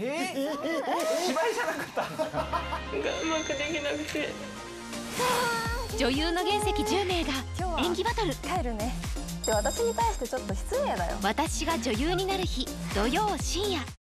えー、芝居じゃなかった。がうまくできなくて。女優の原石10名が演技バトル。帰るね。で私に対してちょっと失礼だよ。私が女優になる日土曜深夜。